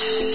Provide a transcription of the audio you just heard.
you